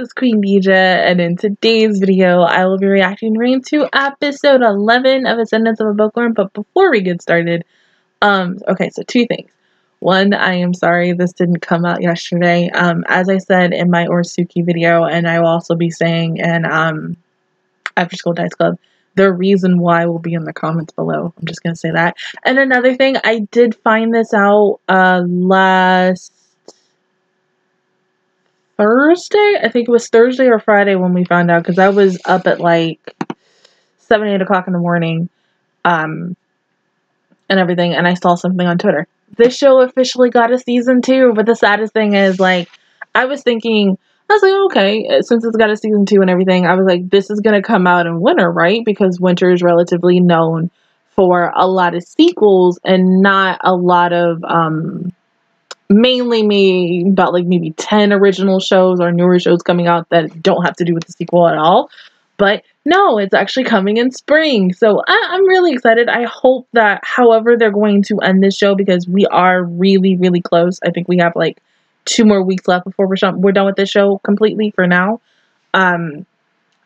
Guys, it's Queendija, and in today's video, I will be reacting to episode 11 of Ascendance of a Bookworm, but before we get started, um, okay, so two things. One, I am sorry this didn't come out yesterday. Um, as I said in my Oresuki video, and I will also be saying in, um, After School Dice Club, the reason why will be in the comments below. I'm just gonna say that. And another thing, I did find this out, uh, last Thursday. I think it was Thursday or Friday when we found out because I was up at like seven, eight o'clock in the morning, um, and everything, and I saw something on Twitter. This show officially got a season two, but the saddest thing is like I was thinking. I was like, okay, since it's got a season two and everything, I was like, this is gonna come out in winter, right? Because winter is relatively known for a lot of sequels and not a lot of um mainly me about like maybe 10 original shows or newer shows coming out that don't have to do with the sequel at all. But no, it's actually coming in spring. So I, am really excited. I hope that however they're going to end this show because we are really, really close. I think we have like two more weeks left before we're, we're done with this show completely for now. Um,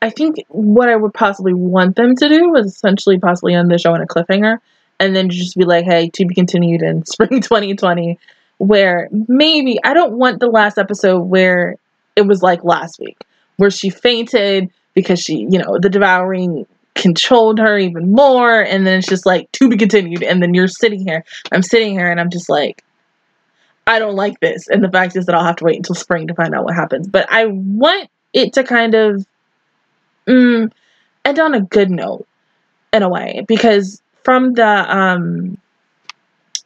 I think what I would possibly want them to do is essentially possibly end the show in a cliffhanger and then just be like, hey, to be continued in spring 2020 where maybe I don't want the last episode where it was like last week, where she fainted because she, you know, the devouring controlled her even more, and then it's just like to be continued, and then you're sitting here. I'm sitting here and I'm just like, I don't like this. And the fact is that I'll have to wait until spring to find out what happens. But I want it to kind of mm, end on a good note in a way. Because from the um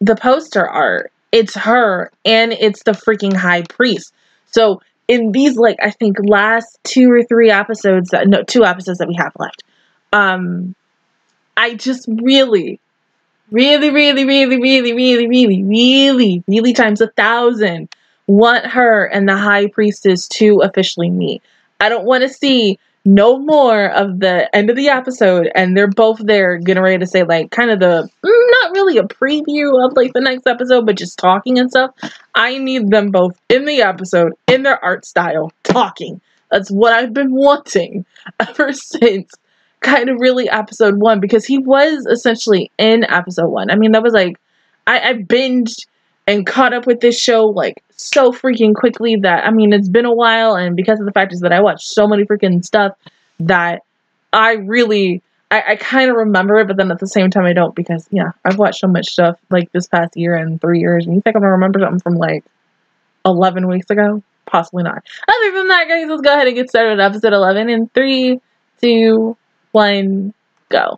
the poster art, it's her and it's the freaking high priest. So in these like I think last two or three episodes that no two episodes that we have left. Um I just really really really really really really really really really times a thousand want her and the high priestess to officially meet. I don't want to see no more of the end of the episode and they're both there getting ready to say like kind of the mm, not really a preview of like the next episode but just talking and stuff. I need them both in the episode in their art style talking. That's what i've been wanting ever since kind of really episode one because he was essentially in episode one. I mean that was like i, I binged and caught up with this show like so freaking quickly that I mean it's been a while and because of the fact is that I watched so many freaking stuff that I really I, I kind of remember it, but then at the same time I don't because yeah, I've watched so much stuff like this past year and three years, and you think I'm gonna remember something from like eleven weeks ago? Possibly not. Other than that, guys, let's go ahead and get started with episode eleven in three, two, one, go.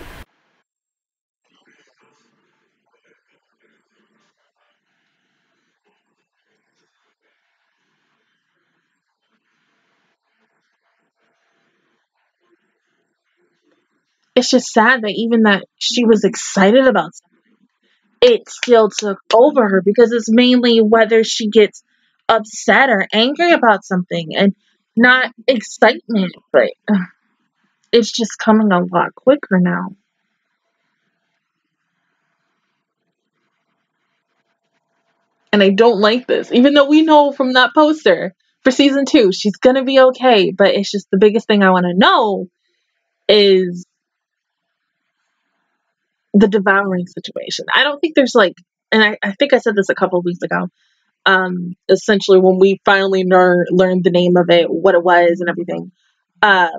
It's just sad that even that she was excited about something, it still took over her because it's mainly whether she gets upset or angry about something and not excitement, but it's just coming a lot quicker now. And I don't like this, even though we know from that poster for season two, she's gonna be okay. But it's just the biggest thing I want to know is the devouring situation. I don't think there's like, and I, I think I said this a couple weeks ago. Um, essentially, when we finally learn learned the name of it, what it was, and everything, uh,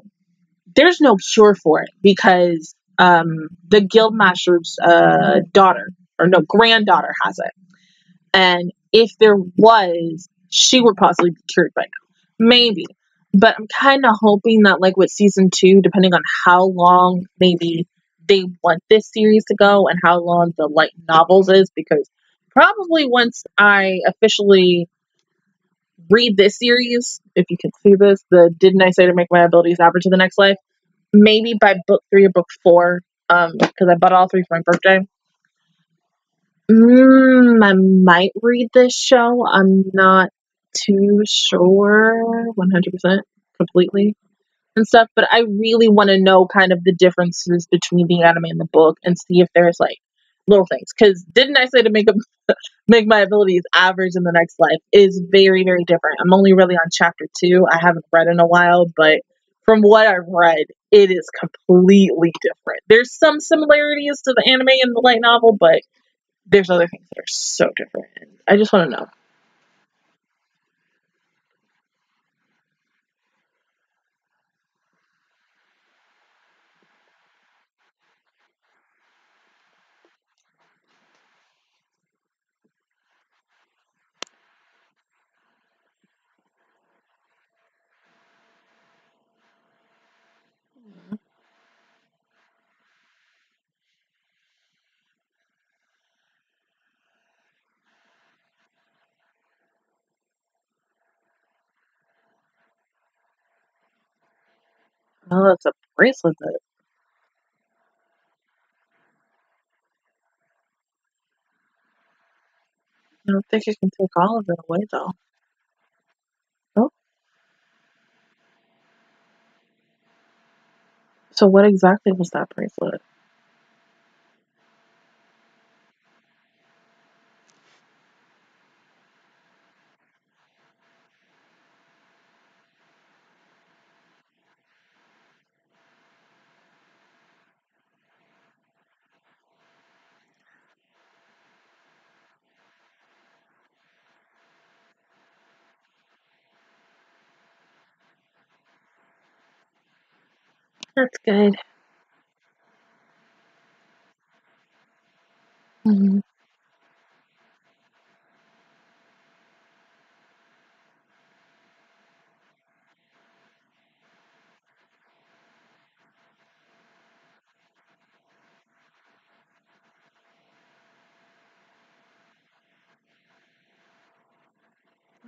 there's no cure for it because um, the guildmaster's uh, daughter or no granddaughter has it, and if there was, she would possibly be cured by now, maybe. But I'm kind of hoping that, like with season two, depending on how long maybe they want this series to go and how long the light novels is because probably once I officially read this series, if you can see this, the didn't I say to make my abilities average to the next life? Maybe by book three or book four, um, because I bought all three for my birthday. Mm, I might read this show. I'm not too sure, 100% completely and stuff, but I really want to know kind of the differences between the anime and the book and see if there's like little things. Because didn't I say to make a, make my abilities average in the next life is very very different. I'm only really on chapter two. I haven't read in a while, but from what I've read, it is completely different. There's some similarities to the anime and the light novel, but there's other things that are so different. I just want to know. Oh, that's a bracelet that I don't think you can take all of it away though. Oh, so what exactly was that bracelet? That's good. hmm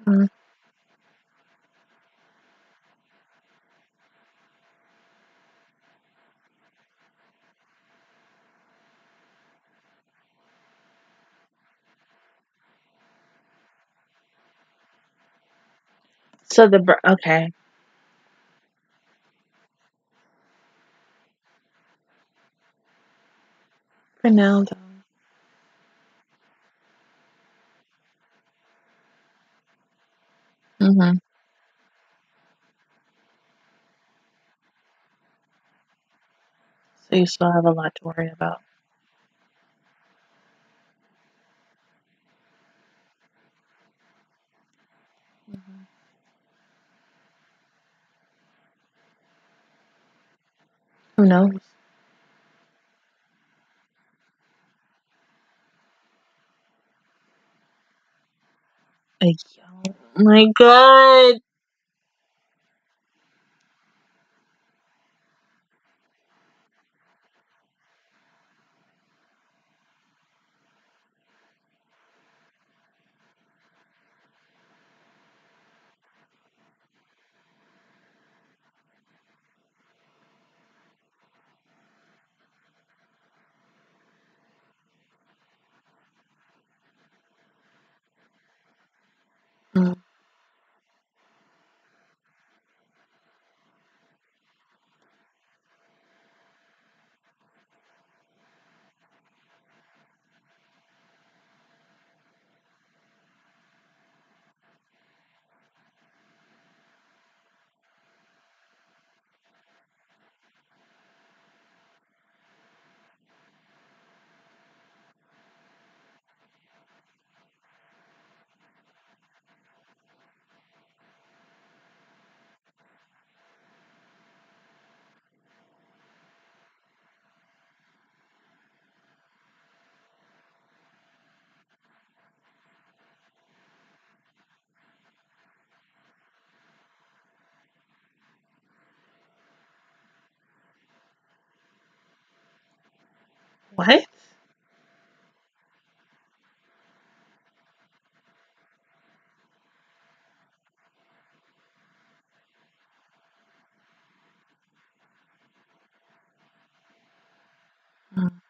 hmm So the br- okay for now though. hmm So you still have a lot to worry about. Who knows? Ay, oh my god. Mm. What? Mm.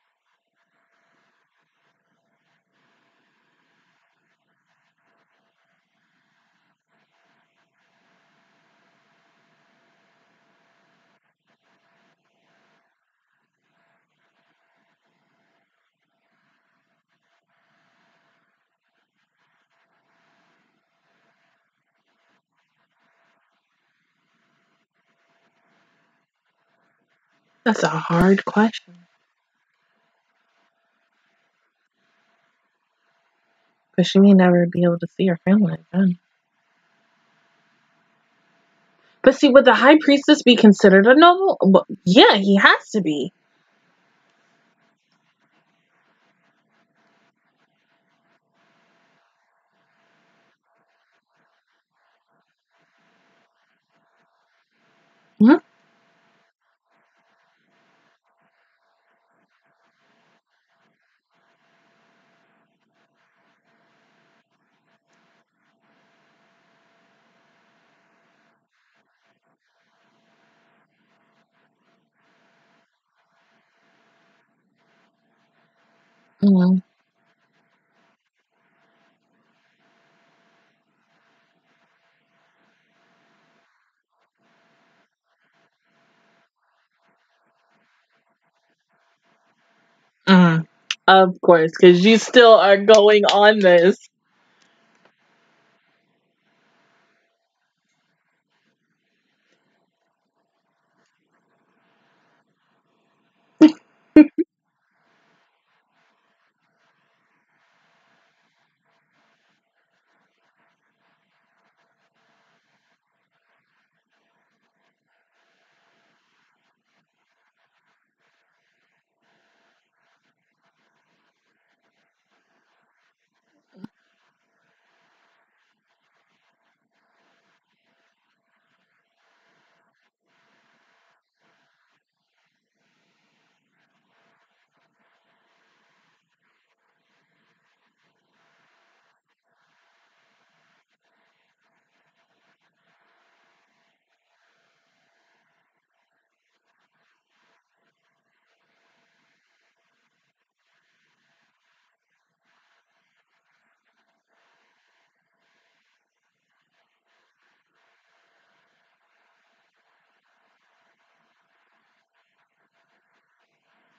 That's a hard question. But she may never be able to see her family again. But see, would the high priestess be considered a noble? Well, yeah, he has to be. Hmm? Mm. Mm. Of course, because you still are going on this.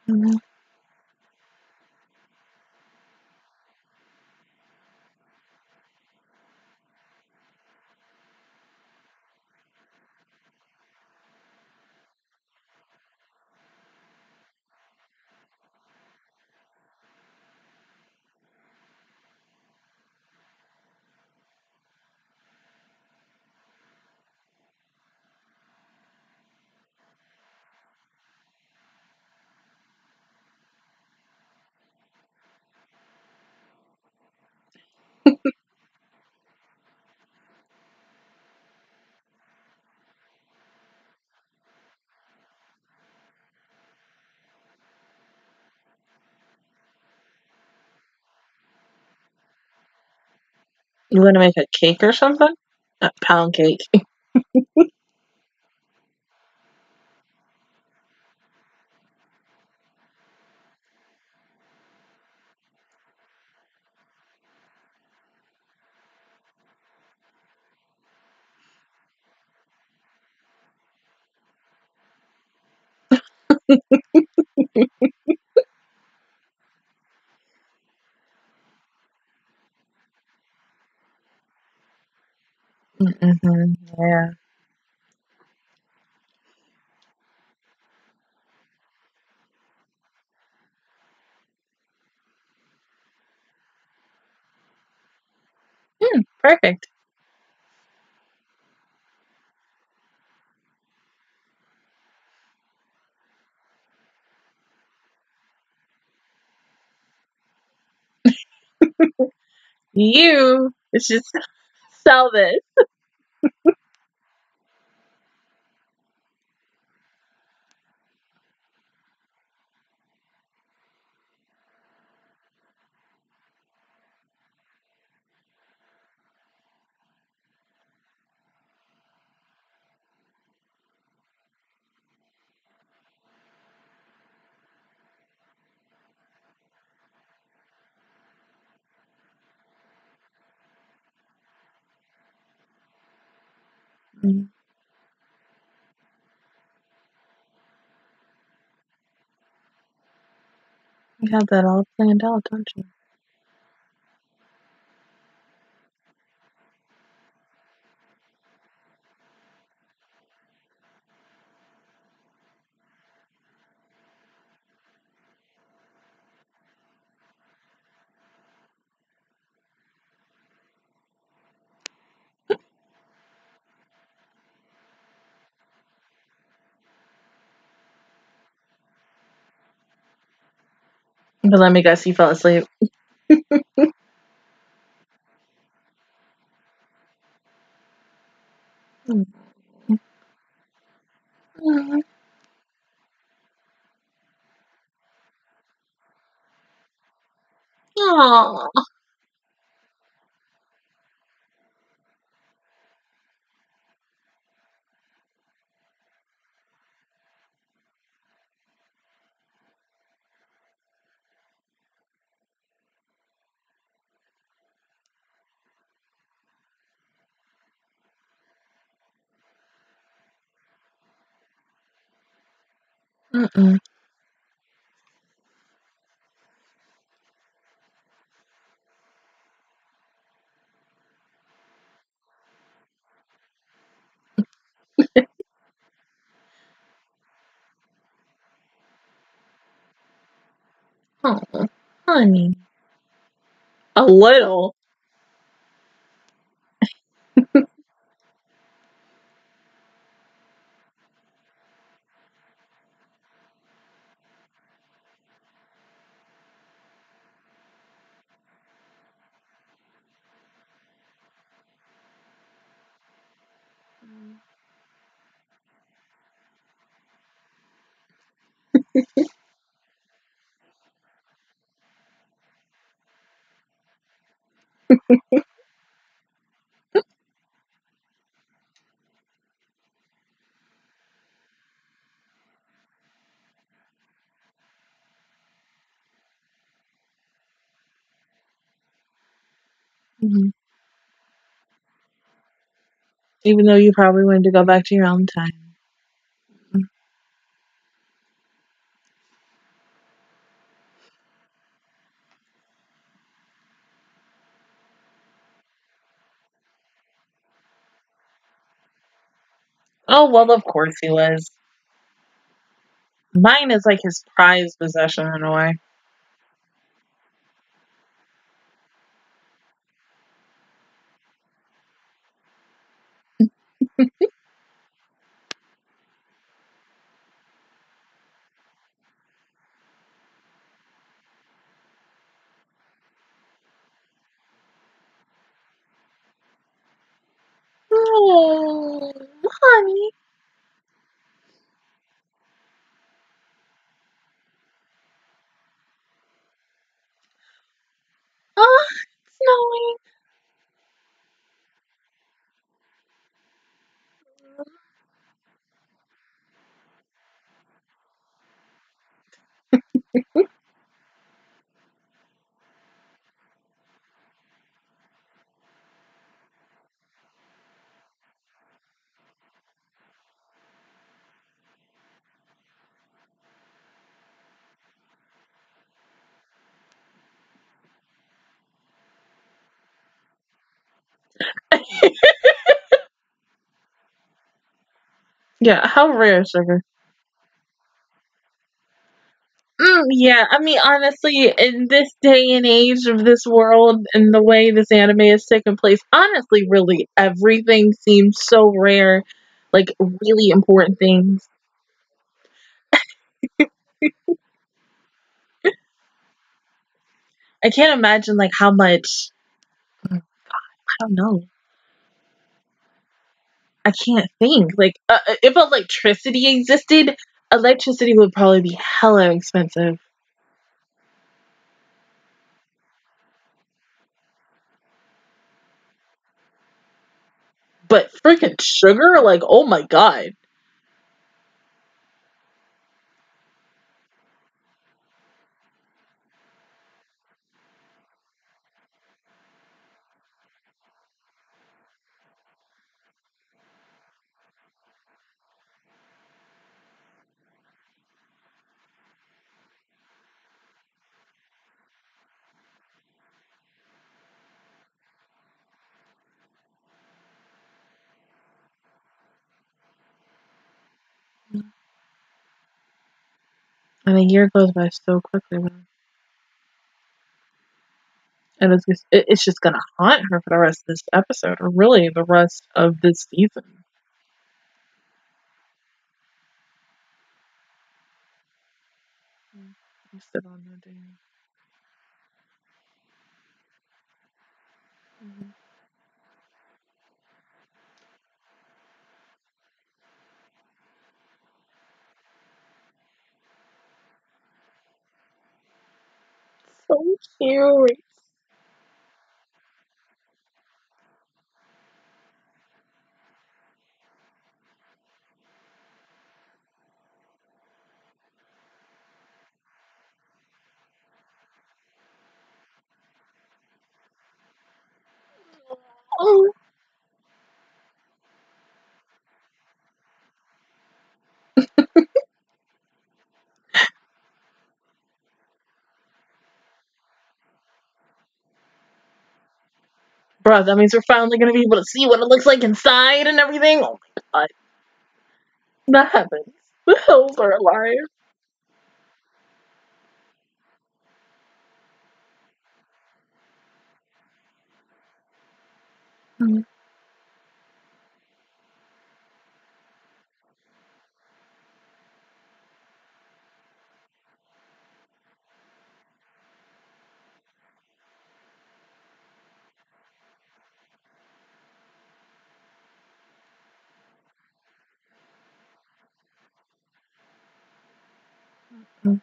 Mm. You want to make a cake or something? A pound cake. hmm Yeah. Mm, perfect. You should sell this. Mm. You have that all planned out, don't you? But let me guess, you fell asleep. Aww. Mm-mm. Oh, honey. A little. Mhm. Even though you probably wanted to go back to your own time. Oh, well, of course he was. Myne is like his prized possession in a way. Oh, honey. Oh, it's snowing. Yeah, how rare, sugar. Mm, yeah, I mean, honestly, in this day and age of this world and the way this anime has taken place, honestly, really, everything seems so rare. Like, really important things. I can't imagine, like, how much. I don't know. I can't think. Like, uh, uh, if electricity existed, electricity would probably be hella expensive. But freaking sugar, like, oh my god. And a year goes by so quickly. And it's just, it's just gonna haunt her for the rest of this episode, or really the rest of this season. You sit on day. cute. Oh. Bro, that means we're finally gonna be able to see what it looks like inside and everything. Oh my god. That happens. The hills are alive. Mm. Mm.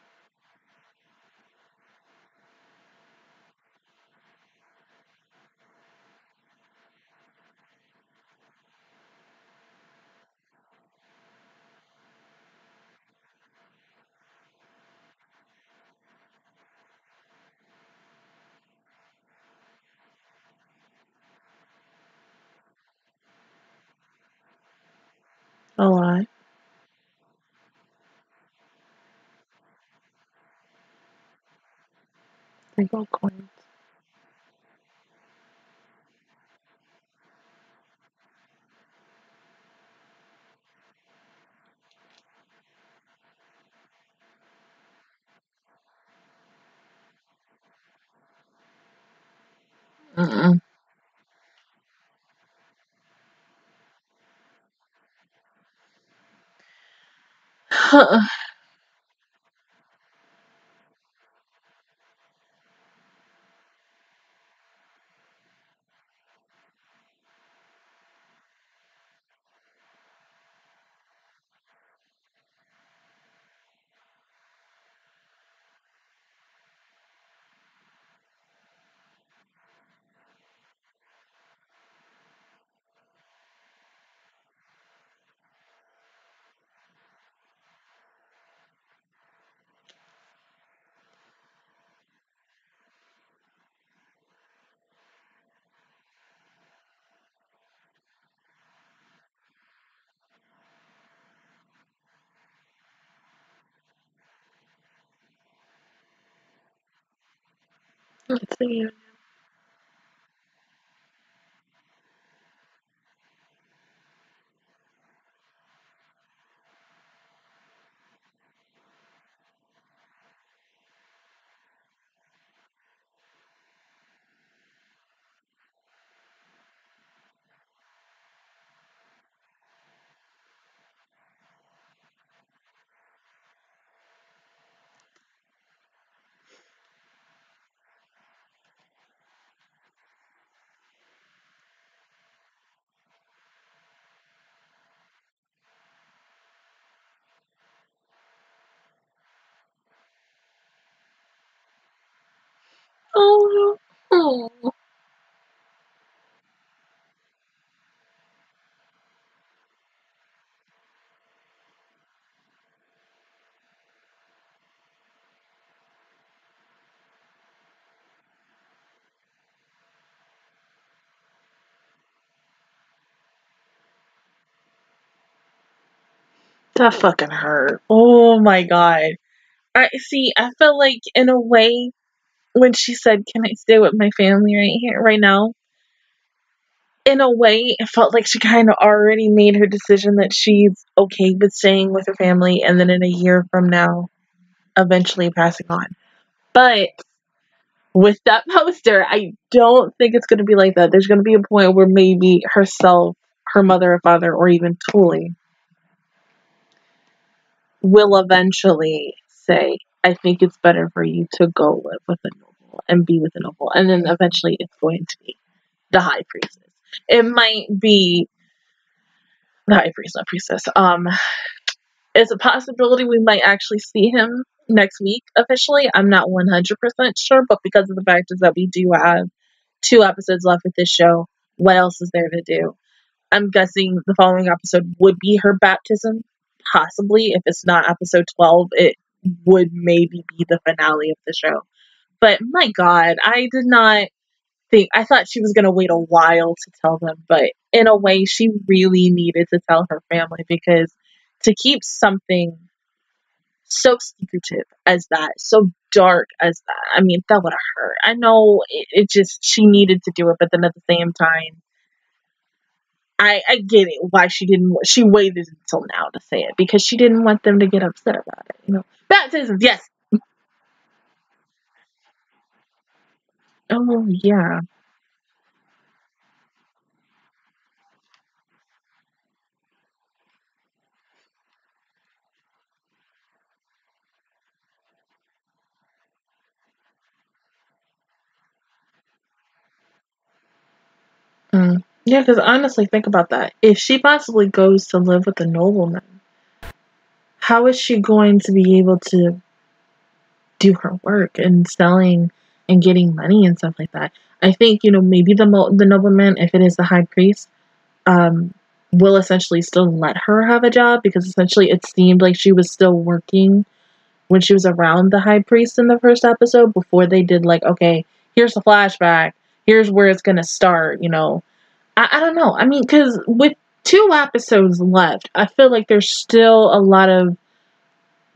A lot. Old coins. Mm-mm. Let's see. That fucking hurt. Oh my god. I see. I felt like in a way when she said, "Can I stay with my family right here, right now?" In a way, it felt like she kind of already made her decision that she's okay with staying with her family, and then in a year from now, eventually passing on. But with that poster, I don't think it's going to be like that. There's going to be a point where maybe herself, her mother or father, or even Tuuli will eventually say, I think it's better for you to go live with a noble and be with a noble. And then eventually it's going to be the high priestess. It might be the high priest, not priestess. Um, it's a possibility we might actually see him next week officially. I'm not 100% sure, but because of the fact is that we do have two episodes left with this show, what else is there to do? I'm guessing the following episode would be her baptism. Possibly. If it's not episode 12, it would maybe be the finale of the show. But my god, I did not think, I thought she was going to wait a while to tell them, but in a way, she really needed to tell her family because to keep something so secretive as that, so dark as that, I mean, that would have hurt. I know it, it just, she needed to do it, but then at the same time, I, I get it why she didn't she waited until now to say it because she didn't want them to get upset about it you know. Baptisms yes. Oh yeah. Mm. Yeah because honestly think about that. If she possibly goes to live with a nobleman how is she going to be able to do her work and selling and getting money and stuff like that. I think you know maybe the the nobleman, if it is the high priest, um, will essentially still let her have a job because essentially it seemed like she was still working when she was around the high priest in the first episode before they did like okay here's the flashback. Here's where it's gonna start you know I, I don't know. I mean because with two episodes left I feel like there's still a lot of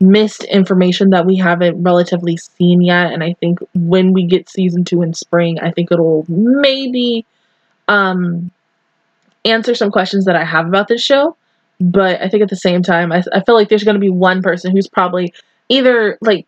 missed information that we haven't relatively seen yet and i think when we get season two in spring i think it'll maybe um answer some questions that i have about this show. But i think at the same time i, I feel like there's going to be one person who's probably either like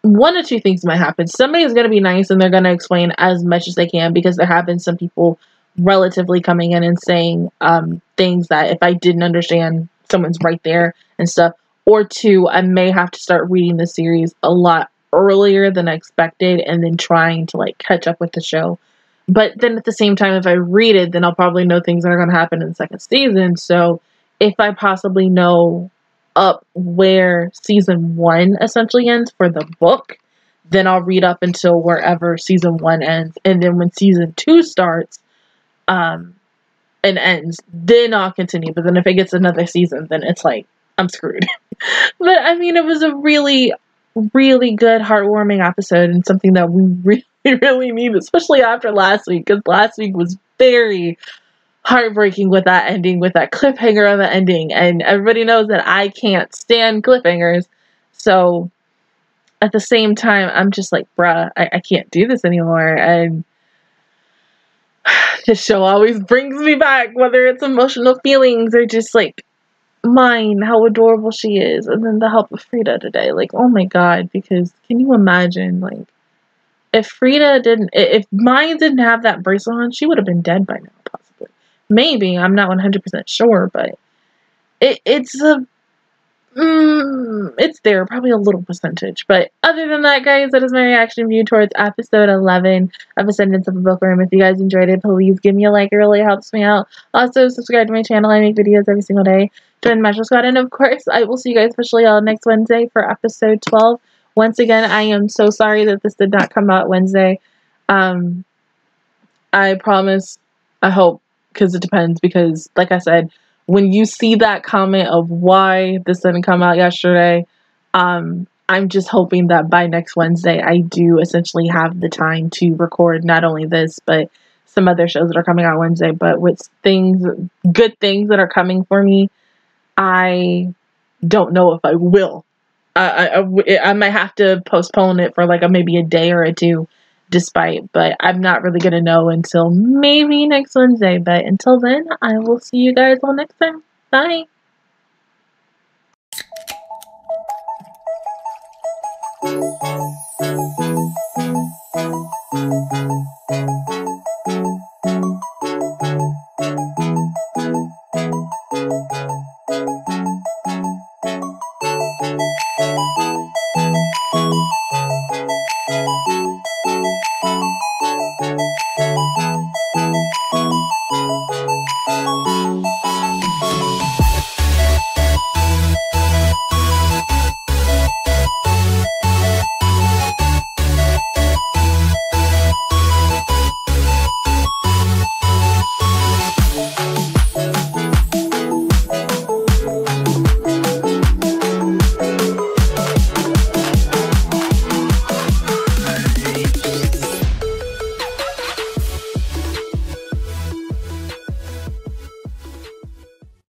one or two things might happen. Somebody is going to be nice and they're going to explain as much as they can because there have been some people relatively coming in and saying um, things that if i didn't understand someone's right there and stuff or two, I may have to start reading the series a lot earlier than I expected and then trying to like catch up with the show. But then at the same time, if I read it, then I'll probably know things that are going to happen in the second season. So if I possibly know up where season one essentially ends for the book, then I'll read up until wherever season one ends. And then when season two starts, um, and ends, then I'll continue. But then if it gets another season, then it's like I'm screwed. but I mean, it was a really, really good, heartwarming episode and something that we really, really need, especially after last week, because last week was very heartbreaking with that ending, with that cliffhanger of the ending. And everybody knows that I can't stand cliffhangers. So at the same time, I'm just like, bruh, I, I can't do this anymore. And this show always brings me back, whether it's emotional feelings or just like Myne how adorable she is and then the help of Freida today like oh my god because can you imagine like if Freida didn't if Myne didn't have that bracelet on she would have been dead by now possibly. Maybe I'm not 100% sure but it, it's a Mm, it's there, probably a little percentage. But other than that, guys, that is my reaction view towards episode 11 of Ascendance of a Bookworm. If you guys enjoyed it, please give me a like. It really helps me out. Also, subscribe to my channel. I make videos every single day. Join the Magical Squad. And of course, I will see you guys especially all next Wednesday for episode 12. Once again, I am so sorry that this did not come out Wednesday. Um, I promise, I hope, because it depends. Because, like I said, when you see that comment of why this didn't come out yesterday, um, I'm just hoping that by next Wednesday I do essentially have the time to record not only this but some other shows that are coming out Wednesday. But with things, good things that are coming for me, I don't know if I will. I, I, I might have to postpone it for like a, maybe a day or a two despite, but I'm not really going to know until maybe next Wednesday. But until then, I will see you guys all next time. Bye.